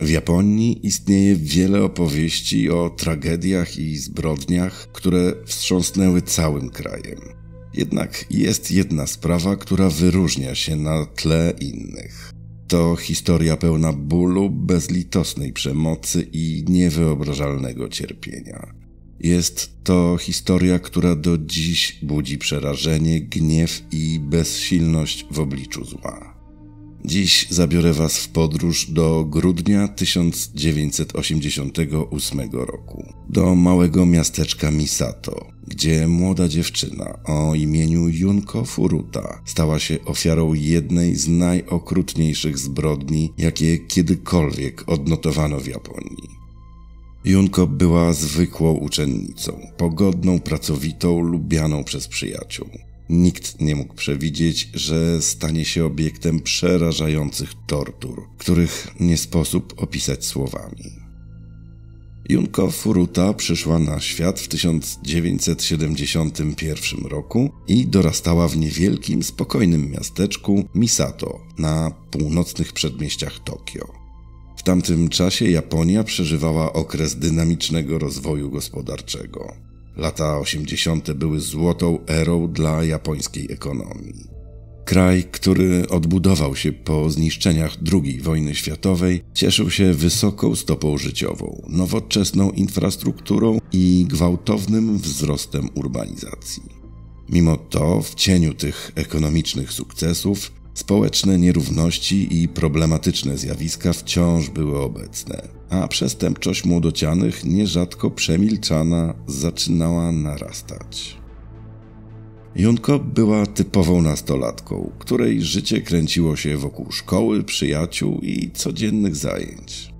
W Japonii istnieje wiele opowieści o tragediach i zbrodniach, które wstrząsnęły całym krajem. Jednak jest jedna sprawa, która wyróżnia się na tle innych. To historia pełna bólu, bezlitosnej przemocy i niewyobrażalnego cierpienia. Jest to historia, która do dziś budzi przerażenie, gniew i bezsilność w obliczu zła. Dziś zabiorę Was w podróż do grudnia 1988 roku, do małego miasteczka Misato, gdzie młoda dziewczyna o imieniu Junko Furuta stała się ofiarą jednej z najokrutniejszych zbrodni, jakie kiedykolwiek odnotowano w Japonii. Junko była zwykłą uczennicą, pogodną, pracowitą, lubianą przez przyjaciół. Nikt nie mógł przewidzieć, że stanie się obiektem przerażających tortur, których nie sposób opisać słowami. Junko Furuta przyszła na świat w 1971 roku i dorastała w niewielkim, spokojnym miasteczku Misato na północnych przedmieściach Tokio. W tamtym czasie Japonia przeżywała okres dynamicznego rozwoju gospodarczego. Lata 80. były złotą erą dla japońskiej ekonomii. Kraj, który odbudował się po zniszczeniach II wojny światowej, cieszył się wysoką stopą życiową, nowoczesną infrastrukturą i gwałtownym wzrostem urbanizacji. Mimo to, w cieniu tych ekonomicznych sukcesów, Społeczne nierówności i problematyczne zjawiska wciąż były obecne, a przestępczość młodocianych, nierzadko przemilczana, zaczynała narastać. Junko była typową nastolatką, której życie kręciło się wokół szkoły, przyjaciół i codziennych zajęć.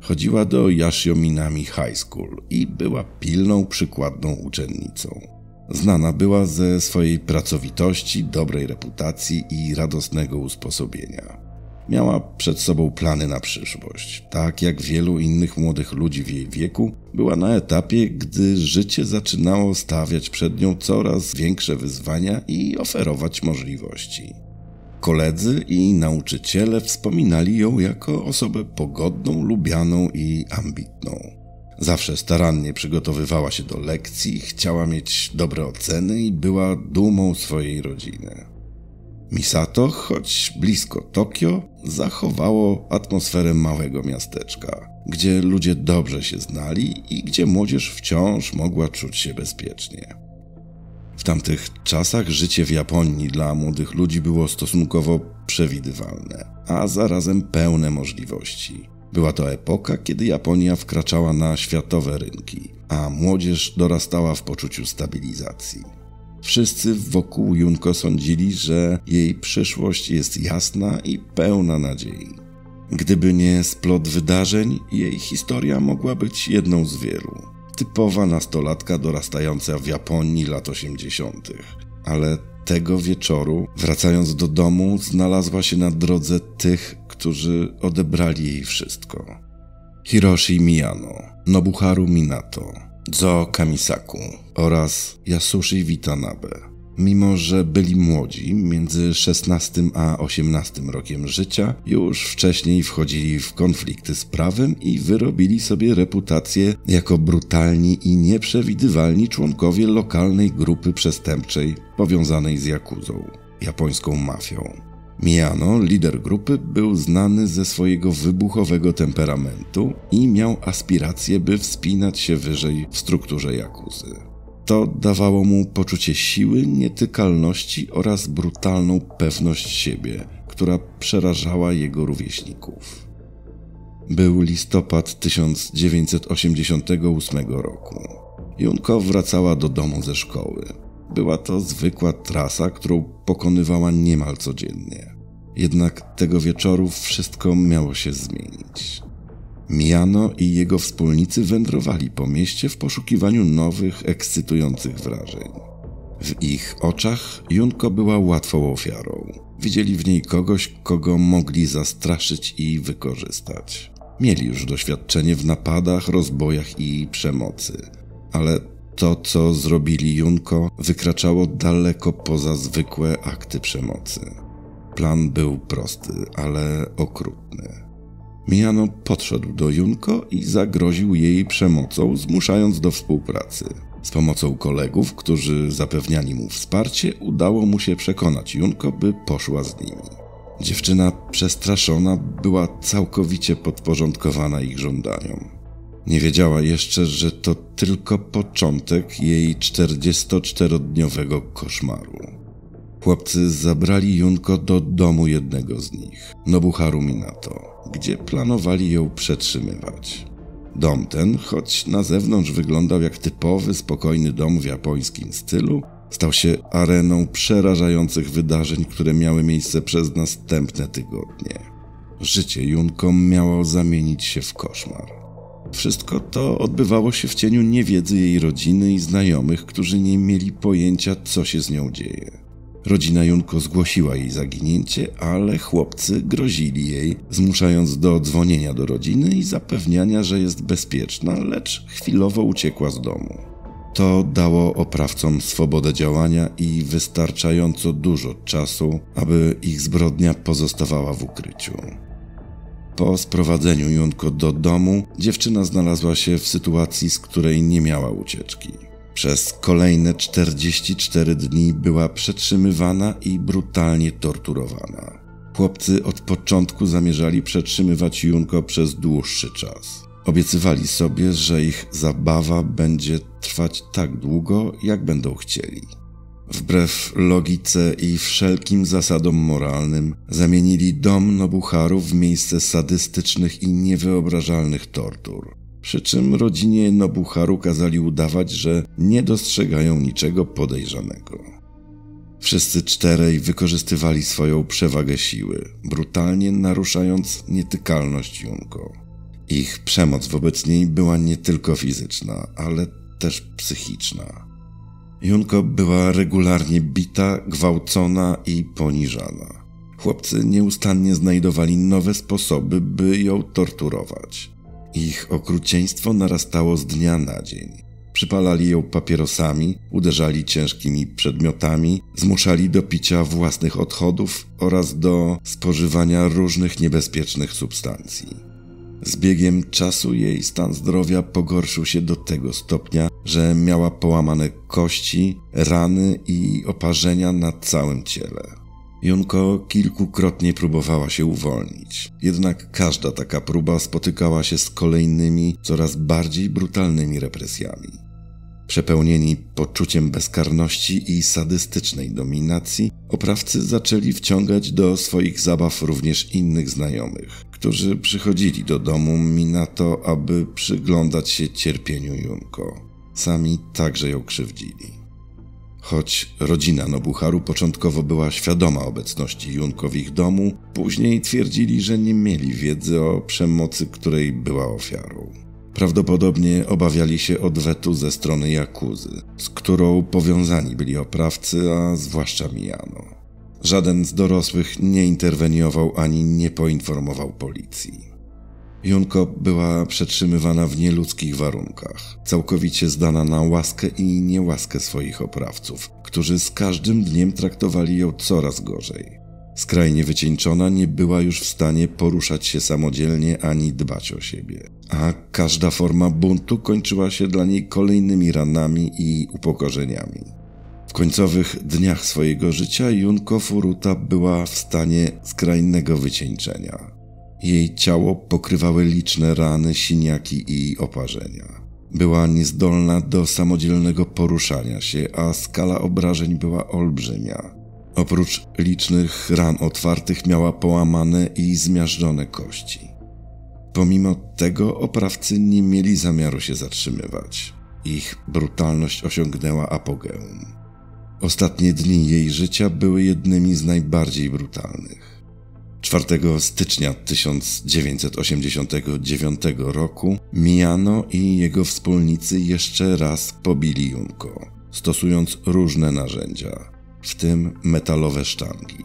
Chodziła do Yashiominami High School i była pilną, przykładną uczennicą. Znana była ze swojej pracowitości, dobrej reputacji i radosnego usposobienia. Miała przed sobą plany na przyszłość. Tak jak wielu innych młodych ludzi w jej wieku, była na etapie, gdy życie zaczynało stawiać przed nią coraz większe wyzwania i oferować możliwości. Koledzy i nauczyciele wspominali ją jako osobę pogodną, lubianą i ambitną. Zawsze starannie przygotowywała się do lekcji, chciała mieć dobre oceny i była dumą swojej rodziny. Misato, choć blisko Tokio, zachowało atmosferę małego miasteczka, gdzie ludzie dobrze się znali i gdzie młodzież wciąż mogła czuć się bezpiecznie. W tamtych czasach życie w Japonii dla młodych ludzi było stosunkowo przewidywalne, a zarazem pełne możliwości. Była to epoka, kiedy Japonia wkraczała na światowe rynki, a młodzież dorastała w poczuciu stabilizacji. Wszyscy wokół Junko sądzili, że jej przyszłość jest jasna i pełna nadziei. Gdyby nie splot wydarzeń, jej historia mogła być jedną z wielu. Typowa nastolatka dorastająca w Japonii lat 80., ale tego wieczoru, wracając do domu, znalazła się na drodze tych, którzy odebrali jej wszystko. Hiroshi Miyano, Nobuharu Minato, Zo Kamisaku oraz Yasushi Watanabe. Mimo, że byli młodzi, między 16 a 18 rokiem życia, już wcześniej wchodzili w konflikty z prawem i wyrobili sobie reputację jako brutalni i nieprzewidywalni członkowie lokalnej grupy przestępczej powiązanej z Jakuzą, japońską mafią. Miyano, lider grupy, był znany ze swojego wybuchowego temperamentu i miał aspiracje, by wspinać się wyżej w strukturze Jakuzy. To dawało mu poczucie siły, nietykalności oraz brutalną pewność siebie, która przerażała jego rówieśników. Był listopad 1988 roku. Junko wracała do domu ze szkoły. Była to zwykła trasa, którą pokonywała niemal codziennie. Jednak tego wieczoru wszystko miało się zmienić. Miano i jego wspólnicy wędrowali po mieście w poszukiwaniu nowych, ekscytujących wrażeń. W ich oczach Junko była łatwą ofiarą. Widzieli w niej kogoś, kogo mogli zastraszyć i wykorzystać. Mieli już doświadczenie w napadach, rozbojach i przemocy, ale to, co zrobili Junko, wykraczało daleko poza zwykłe akty przemocy. Plan był prosty, ale okrutny. Mijano podszedł do Junko i zagroził jej przemocą, zmuszając do współpracy. Z pomocą kolegów, którzy zapewniali mu wsparcie, udało mu się przekonać Junko, by poszła z nimi. Dziewczyna przestraszona była całkowicie podporządkowana ich żądaniom. Nie wiedziała jeszcze, że to tylko początek jej 44-dniowego koszmaru. Chłopcy zabrali Junko do domu jednego z nich, Nobuharu Minato, gdzie planowali ją przetrzymywać. Dom ten, choć na zewnątrz wyglądał jak typowy, spokojny dom w japońskim stylu, stał się areną przerażających wydarzeń, które miały miejsce przez następne tygodnie. Życie Junko miało zamienić się w koszmar. Wszystko to odbywało się w cieniu niewiedzy jej rodziny i znajomych, którzy nie mieli pojęcia, co się z nią dzieje. Rodzina Junko zgłosiła jej zaginięcie, ale chłopcy grozili jej, zmuszając do dzwonienia do rodziny i zapewniania, że jest bezpieczna, lecz chwilowo uciekła z domu. To dało oprawcom swobodę działania i wystarczająco dużo czasu, aby ich zbrodnia pozostawała w ukryciu. Po sprowadzeniu Junko do domu, dziewczyna znalazła się w sytuacji, z której nie miała ucieczki. Przez kolejne 44 dni była przetrzymywana i brutalnie torturowana. Chłopcy od początku zamierzali przetrzymywać Junko przez dłuższy czas. Obiecywali sobie, że ich zabawa będzie trwać tak długo, jak będą chcieli. Wbrew logice i wszelkim zasadom moralnym, zamienili dom Nobucharów w miejsce sadystycznych i niewyobrażalnych tortur. Przy czym rodzinie Nobucharu kazali udawać, że nie dostrzegają niczego podejrzanego. Wszyscy czterej wykorzystywali swoją przewagę siły, brutalnie naruszając nietykalność Junko. Ich przemoc wobec niej była nie tylko fizyczna, ale też psychiczna. Junko była regularnie bita, gwałcona i poniżana. Chłopcy nieustannie znajdowali nowe sposoby, by ją torturować. Ich okrucieństwo narastało z dnia na dzień. Przypalali ją papierosami, uderzali ciężkimi przedmiotami, zmuszali do picia własnych odchodów oraz do spożywania różnych niebezpiecznych substancji. Z biegiem czasu jej stan zdrowia pogorszył się do tego stopnia, że miała połamane kości, rany i oparzenia na całym ciele. Junko kilkukrotnie próbowała się uwolnić, jednak każda taka próba spotykała się z kolejnymi, coraz bardziej brutalnymi represjami. Przepełnieni poczuciem bezkarności i sadystycznej dominacji, oprawcy zaczęli wciągać do swoich zabaw również innych znajomych, którzy przychodzili do domu Minato, aby przyglądać się cierpieniu Junko. Sami także ją krzywdzili. Choć rodzina Nobuharu początkowo była świadoma obecności Junko w ich domu, później twierdzili, że nie mieli wiedzy o przemocy, której była ofiarą. Prawdopodobnie obawiali się odwetu ze strony Jakuzy, z którą powiązani byli oprawcy, a zwłaszcza Miyano. Żaden z dorosłych nie interweniował ani nie poinformował policji. Junko była przetrzymywana w nieludzkich warunkach, całkowicie zdana na łaskę i niełaskę swoich oprawców, którzy z każdym dniem traktowali ją coraz gorzej. Skrajnie wycieńczona nie była już w stanie poruszać się samodzielnie ani dbać o siebie, a każda forma buntu kończyła się dla niej kolejnymi ranami i upokorzeniami. W końcowych dniach swojego życia Junko Furuta była w stanie skrajnego wycieńczenia. Jej ciało pokrywały liczne rany, siniaki i oparzenia. Była niezdolna do samodzielnego poruszania się, a skala obrażeń była olbrzymia. Oprócz licznych ran otwartych miała połamane i zmiażdżone kości. Pomimo tego oprawcy nie mieli zamiaru się zatrzymywać. Ich brutalność osiągnęła apogeum. Ostatnie dni jej życia były jednymi z najbardziej brutalnych. 4 stycznia 1989 roku Miano i jego wspólnicy jeszcze raz pobili Junko, stosując różne narzędzia w tym metalowe sztangi.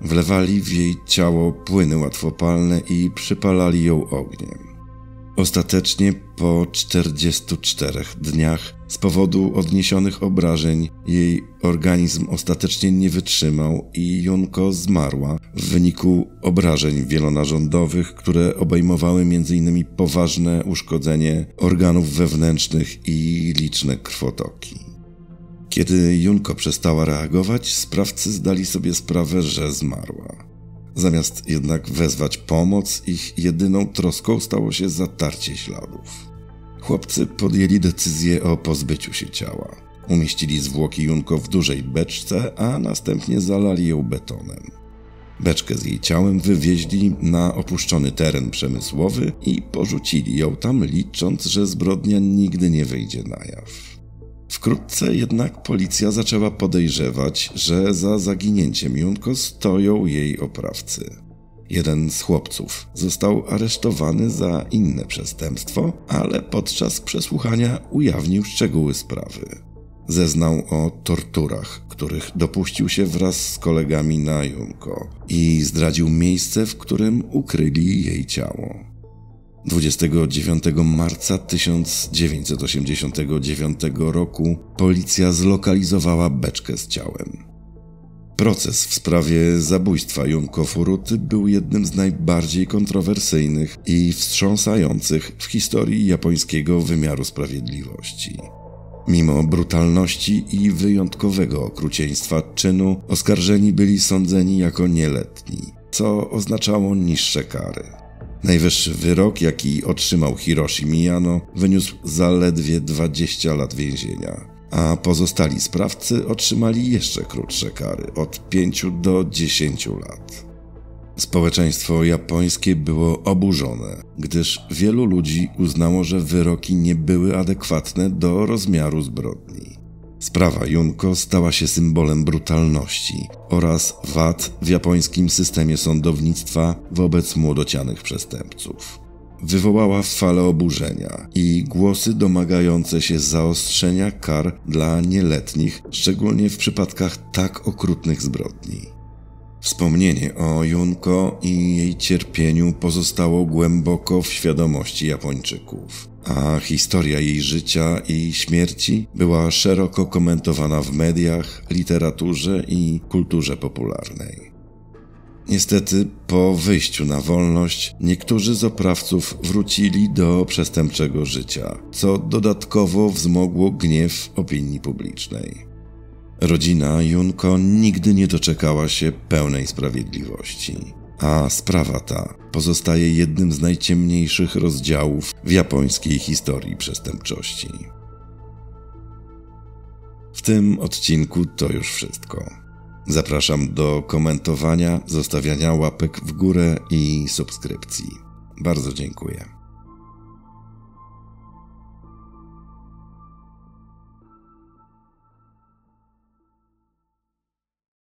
Wlewali w jej ciało płyny łatwopalne i przypalali ją ogniem. Ostatecznie po 44 dniach Z powodu odniesionych obrażeń jej organizm ostatecznie nie wytrzymał i Junko zmarła w wyniku obrażeń wielonarządowych, które obejmowały m.in. poważne uszkodzenie organów wewnętrznych i liczne krwotoki. Kiedy Junko przestała reagować, sprawcy zdali sobie sprawę, że zmarła. Zamiast jednak wezwać pomoc, ich jedyną troską stało się zatarcie śladów. Chłopcy podjęli decyzję o pozbyciu się ciała. Umieścili zwłoki Junko w dużej beczce, a następnie zalali ją betonem. Beczkę z jej ciałem wywieźli na opuszczony teren przemysłowy i porzucili ją tam, licząc, że zbrodnia nigdy nie wyjdzie na jaw. Wkrótce jednak policja zaczęła podejrzewać, że za zaginięciem Junko stoją jej oprawcy. Jeden z chłopców został aresztowany za inne przestępstwo, ale podczas przesłuchania ujawnił szczegóły sprawy. Zeznał o torturach, których dopuścił się wraz z kolegami na Junko i zdradził miejsce, w którym ukryli jej ciało. 29 marca 1989 roku policja zlokalizowała beczkę z ciałem. Proces w sprawie zabójstwa Junko Furuty był jednym z najbardziej kontrowersyjnych i wstrząsających w historii japońskiego wymiaru sprawiedliwości. Mimo brutalności i wyjątkowego okrucieństwa czynu, oskarżeni byli sądzeni jako nieletni, co oznaczało niższe kary. Najwyższy wyrok, jaki otrzymał Hiroshi Miyano, wyniósł zaledwie 20 lat więzienia a pozostali sprawcy otrzymali jeszcze krótsze kary od 5 do 10 lat. Społeczeństwo japońskie było oburzone, gdyż wielu ludzi uznało, że wyroki nie były adekwatne do rozmiaru zbrodni. Sprawa Junko stała się symbolem brutalności oraz wad w japońskim systemie sądownictwa wobec młodocianych przestępców wywołała falę oburzenia i głosy domagające się zaostrzenia kar dla nieletnich, szczególnie w przypadkach tak okrutnych zbrodni. Wspomnienie o Junko i jej cierpieniu pozostało głęboko w świadomości Japończyków, a historia jej życia i śmierci była szeroko komentowana w mediach, literaturze i kulturze popularnej. Niestety, po wyjściu na wolność, niektórzy z oprawców wrócili do przestępczego życia, co dodatkowo wzmogło gniew opinii publicznej. Rodzina Junko nigdy nie doczekała się pełnej sprawiedliwości, a sprawa ta pozostaje jednym z najciemniejszych rozdziałów w japońskiej historii przestępczości. W tym odcinku to już wszystko. Zapraszam do komentowania, zostawiania łapek w górę i subskrypcji. Bardzo dziękuję.